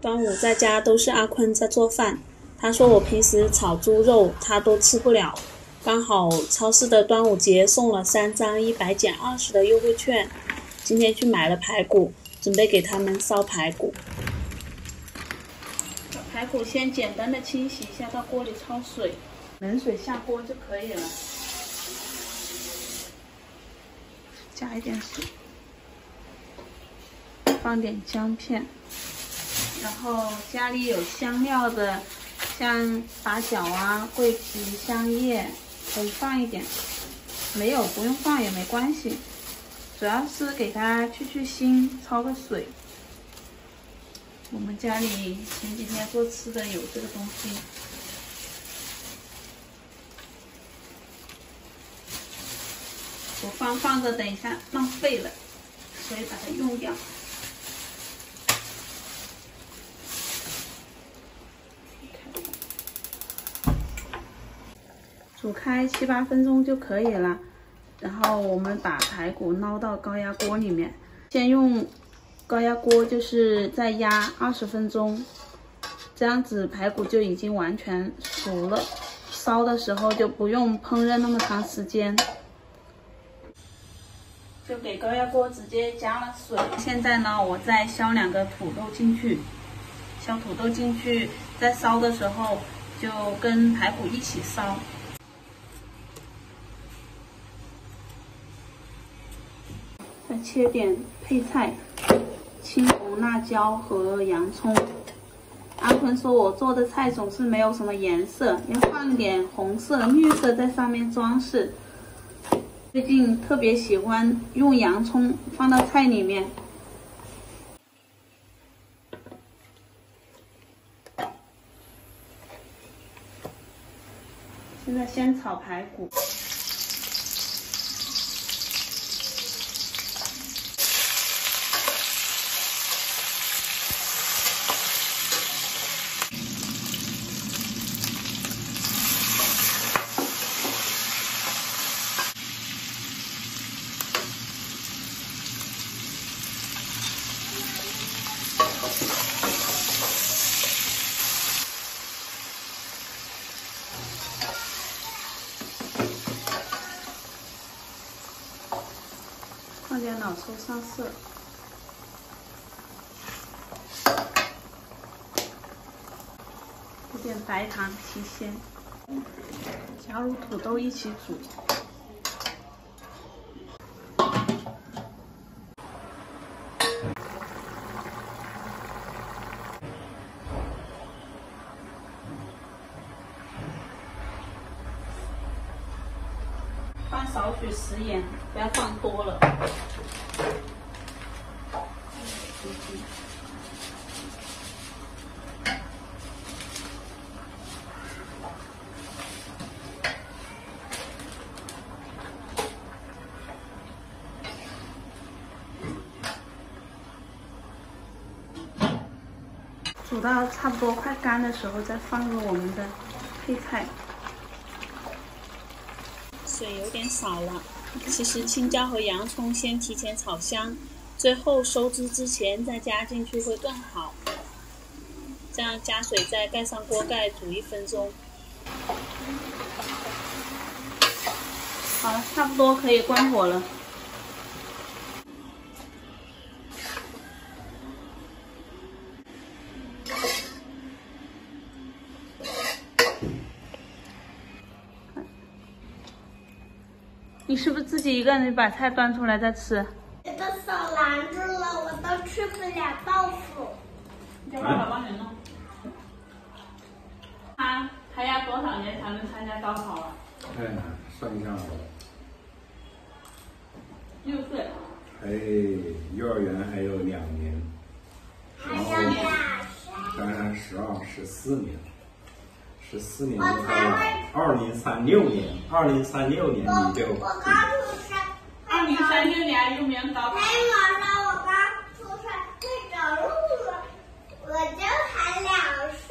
端午在家都是阿坤在做饭，他说我平时炒猪肉他都吃不了，刚好超市的端午节送了三张一百减二十的优惠券，今天去买了排骨，准备给他们烧排骨。排骨先简单的清洗一下，到锅里焯水，冷水下锅就可以了，加一点水，放点姜片。然后家里有香料的，像八角啊、桂皮、香叶，可以放一点；没有不用放也没关系，主要是给它去去腥，焯个水。我们家里前几天做吃的有这个东西，我放放着，等一下浪费了，所以把它用掉。煮开七八分钟就可以了，然后我们把排骨捞到高压锅里面，先用高压锅就是再压二十分钟，这样子排骨就已经完全熟了，烧的时候就不用烹饪那么长时间，就给高压锅直接加了水。现在呢，我再削两个土豆进去，削土豆进去，在烧的时候就跟排骨一起烧。切点配菜，青红辣椒和洋葱。阿坤说我做的菜总是没有什么颜色，要放点红色、绿色在上面装饰。最近特别喜欢用洋葱放到菜里面。现在先炒排骨。放点老抽上色，一点白糖提鲜，加入土豆一起煮。少许食盐，不要放多了。煮到差不多快干的时候，再放入我们的配菜。水有点少了，其实青椒和洋葱先提前炒香，最后收汁之前再加进去会更好。这样加水再盖上锅盖煮一分钟。好了，差不多可以关火了。你是不是自己一个人把菜端出来再吃？我的手拦住了，我都吃不了豆腐。叫爸爸帮你弄。他还要多少年才能参加高考啊？太难，算一下好了。六岁。哎，幼儿园还有两年，还有两岁。三三十二十四年，十四年就开了二零三六年，二零三六年你就我刚出生。二零三六年又年高考。那晚上我刚出生会走路了，我就才两岁。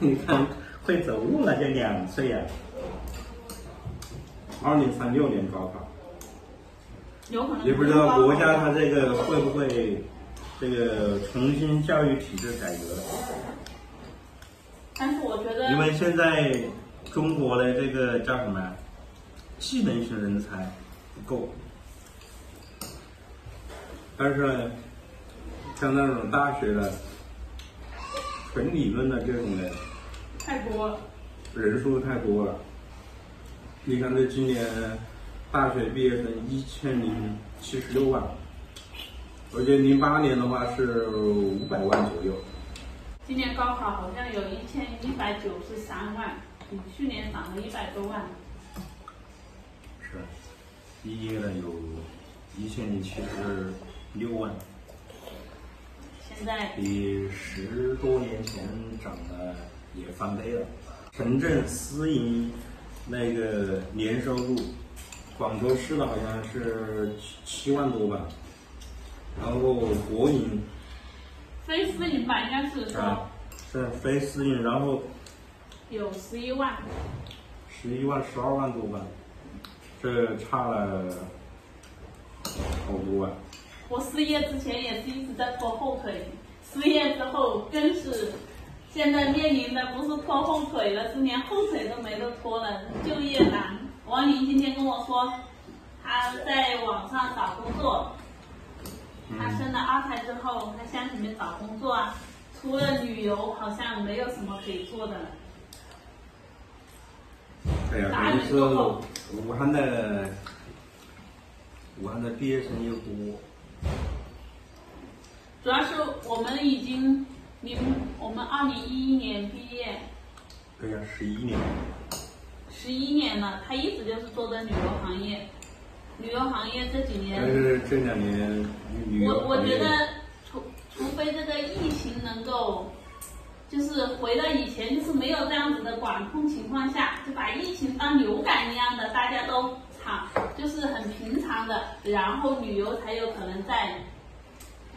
你看会走路了就两岁呀、二零三六年高考，有可能。也不知道国家它这个会不会这个重新教育体制改革。但是我觉得，因为现在中国的这个叫什么，技能型人才不够，但是呢，像那种大学的纯理论的这种的太多了，人数太多了。你看这今年大学毕业生一千零七十六万，而且零八年的话是五百万左右。今年高考好像有一千一百九十三万，比去年涨了一百多万。是，毕业了有一千零七十六万。现在比十多年前涨了也翻倍了。城镇私营那个年收入，广州市的好像是七七万多吧，然后国营。非私营吧，应该是说，是非私营，然后有十一万，十一万、十二万多吧，这差了好多啊！我失业之前也是一直在拖后腿，失业之后更是现在面临的不是拖后腿了，是连后腿都没得拖了，就业难。王宁今天跟我说，他在网上找工作。之后，在乡里面找工作啊，除了旅游，好像没有什么可以做的了。对呀，就是武汉的武汉的毕业生又多。主要是我们已经零，我们二零一一年毕业。对呀，十一年。十一年了，他一直就是做的旅游行业。旅游行业这几年，但是这两年旅游我我觉得，除除非这个疫情能够，就是回到以前，就是没有这样子的管控情况下，就把疫情当流感一样的，大家都常就是很平常的，然后旅游才有可能再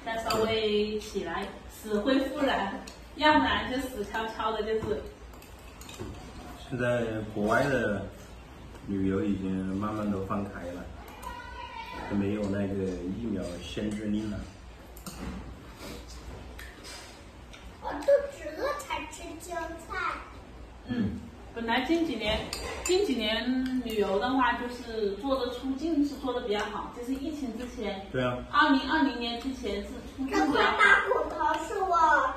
再稍微起来，死灰复燃，要不然就死翘翘的，就是。现在国外的旅游已经慢慢都放开了。没有那个疫苗限制令了。我肚子饿才吃韭菜。嗯，本来近几年，近几年旅游的话，就是做的出境是做的比较好，就是疫情之前。对啊。二零二零年之前是出境比较好。这块大骨头是我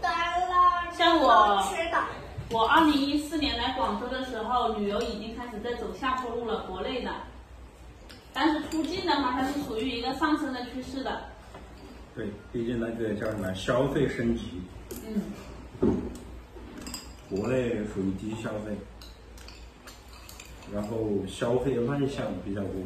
得了像我吃的。我二零一四年来广州的时候，旅游已经开始在走下坡路了，国内的。但是出境的话，它是属于一个上升的趋势的。对，毕竟那个叫什么消费升级。嗯。国内属于低消费，然后消费乱象比较多。